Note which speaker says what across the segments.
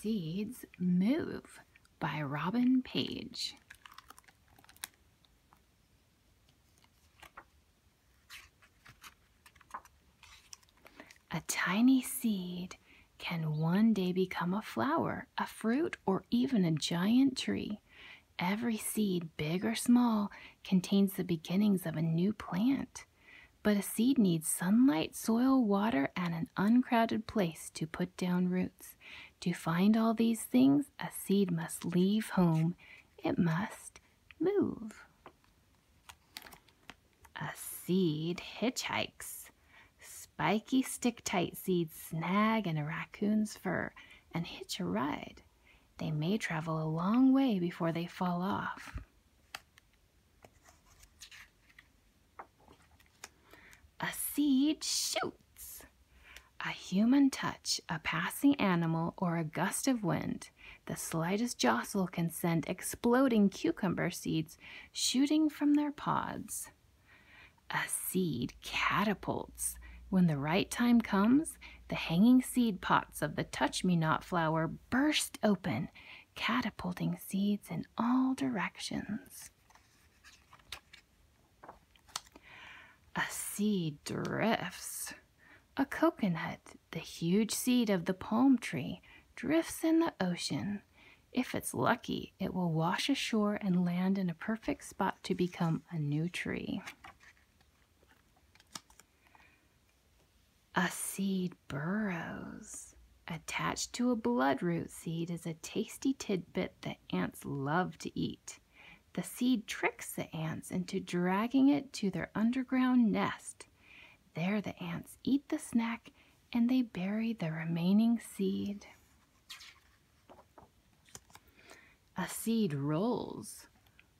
Speaker 1: Seeds Move by Robin Page. A tiny seed can one day become a flower, a fruit, or even a giant tree. Every seed, big or small, contains the beginnings of a new plant. But a seed needs sunlight, soil, water, and an uncrowded place to put down roots. To find all these things, a seed must leave home. It must move. A seed hitchhikes. Spiky stick tight seeds snag in a raccoon's fur and hitch a ride. They may travel a long way before they fall off. A seed shoots. A human touch, a passing animal, or a gust of wind, the slightest jostle can send exploding cucumber seeds shooting from their pods. A seed catapults. When the right time comes, the hanging seed pots of the touch me not flower burst open, catapulting seeds in all directions. A seed drifts. A coconut, the huge seed of the palm tree, drifts in the ocean. If it's lucky, it will wash ashore and land in a perfect spot to become a new tree. A seed burrows. Attached to a bloodroot seed is a tasty tidbit that ants love to eat. The seed tricks the ants into dragging it to their underground nest. There, the ants eat the snack and they bury the remaining seed. A seed rolls.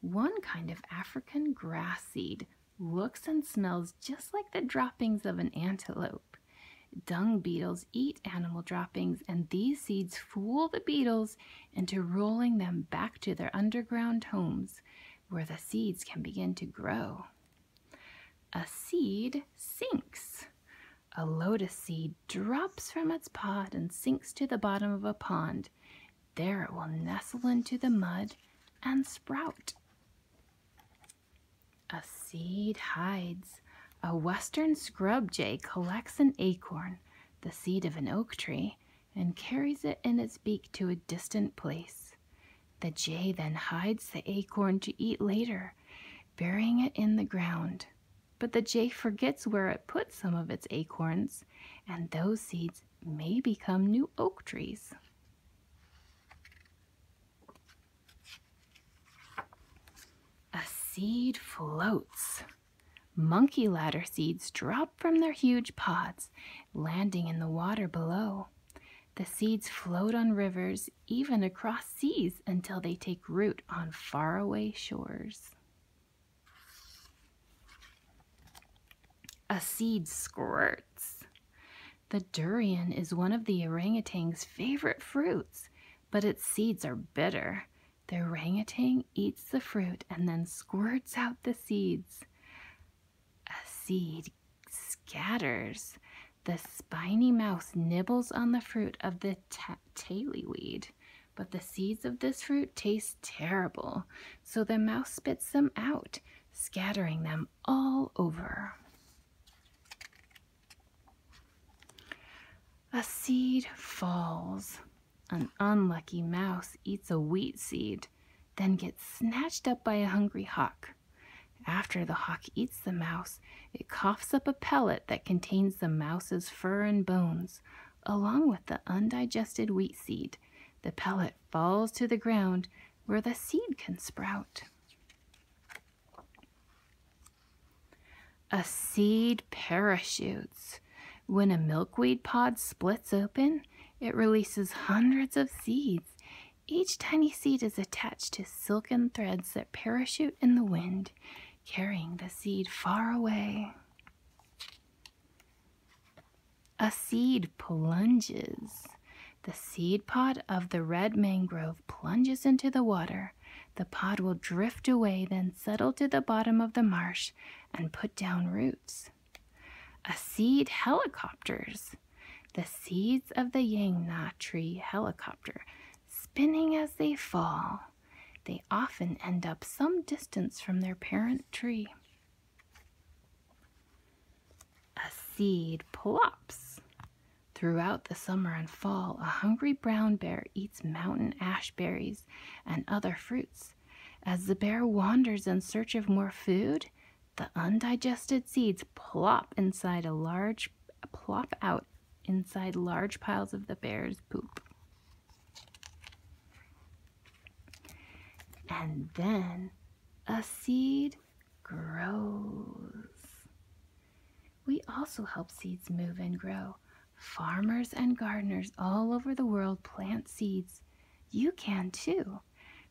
Speaker 1: One kind of African grass seed looks and smells just like the droppings of an antelope. Dung beetles eat animal droppings, and these seeds fool the beetles into rolling them back to their underground homes where the seeds can begin to grow. A seed sinks. A lotus seed drops from its pod and sinks to the bottom of a pond. There it will nestle into the mud and sprout. A seed hides. A western scrub jay collects an acorn, the seed of an oak tree, and carries it in its beak to a distant place. The jay then hides the acorn to eat later, burying it in the ground. But the jay forgets where it put some of its acorns, and those seeds may become new oak trees. A seed floats. Monkey ladder seeds drop from their huge pods, landing in the water below. The seeds float on rivers, even across seas, until they take root on faraway shores. A seed squirts. The durian is one of the orangutan's favorite fruits, but its seeds are bitter. The orangutan eats the fruit and then squirts out the seeds A seed scatters. The spiny mouse nibbles on the fruit of the taily weed, but the seeds of this fruit taste terrible, so the mouse spits them out, scattering them all over. A seed falls. An unlucky mouse eats a wheat seed, then gets snatched up by a hungry hawk. After the hawk eats the mouse, it coughs up a pellet that contains the mouse's fur and bones, along with the undigested wheat seed. The pellet falls to the ground where the seed can sprout. A seed parachutes. When a milkweed pod splits open, it releases hundreds of seeds. Each tiny seed is attached to silken threads that parachute in the wind carrying the seed far away. A seed plunges. The seed pod of the red mangrove plunges into the water. The pod will drift away, then settle to the bottom of the marsh and put down roots. A seed helicopters. the seeds of the Yangna tree helicopter, spinning as they fall. They often end up some distance from their parent tree. A seed plops. Throughout the summer and fall, a hungry brown bear eats mountain ash berries and other fruits. As the bear wanders in search of more food, the undigested seeds plop inside a large plop out inside large piles of the bear's poop. And then a seed grows. We also help seeds move and grow. Farmers and gardeners all over the world plant seeds. You can too.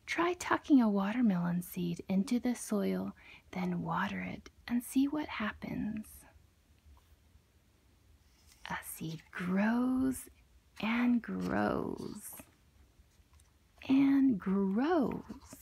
Speaker 1: Try tucking a watermelon seed into the soil, then water it and see what happens. A seed grows and grows and grows.